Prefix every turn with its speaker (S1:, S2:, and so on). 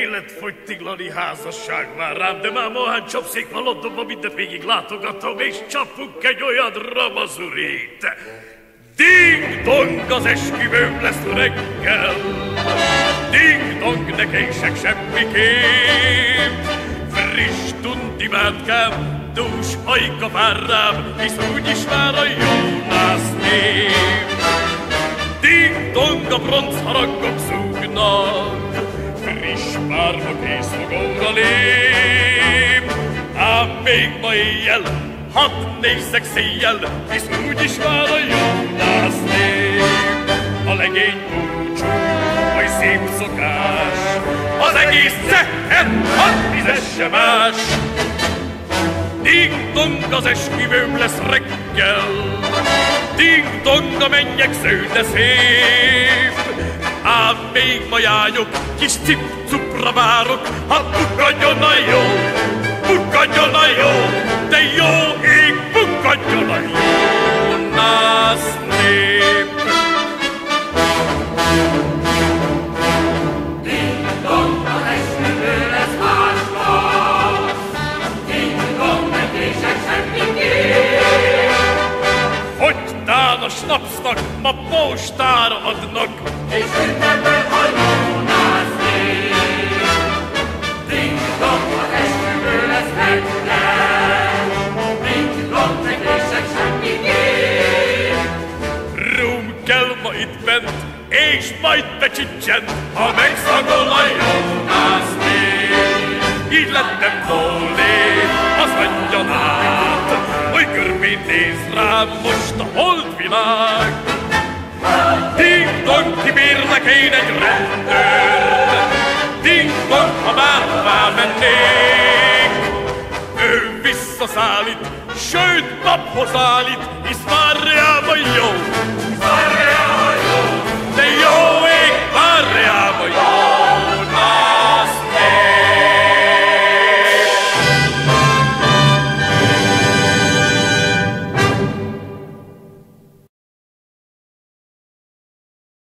S1: Életfogytiglani házasság vár rám, de már mohán csapszék minden végig látogatom, és csapunk egy olyan ramazurit. Ding-dong, az esküvőm lesz reggel. Ding-dong, ne kések semmiképp. Friss tundimátkám, dús hajka vár rám, hisz úgyis vár a Jónász név. Ding-dong, a bronz harangok zúgnak, párma kész magóra lép. Ám még ma éjjel, hadd nézzek széjjel, hisz úgyis vár a Jónász nép. A legény búcsú, majd szép szokás, az egész cehet, hadd fizesse más. Ding-dong, az esküvőm lesz reggel, Ding-dong, a mennyek sző, de szép. Ám még ma jányok, kis cip-cupra várok, ha bukadjon a jó, bukadjon a jó, de jó ég, bukadjon a jó, nász nép. Fogytán a snapsnak, ma postára adnak,
S2: És
S1: majd becsicsen, ha megszagol a Jónász név. Így lettem volné, az adjon át, hogy körmén néz rám most a holdvilág. Kibírlek én egy rendőrt, Ding-dong, ha bárhová mennék, ő visszaszállít, sőt naphoz állít, hisz
S2: Várjál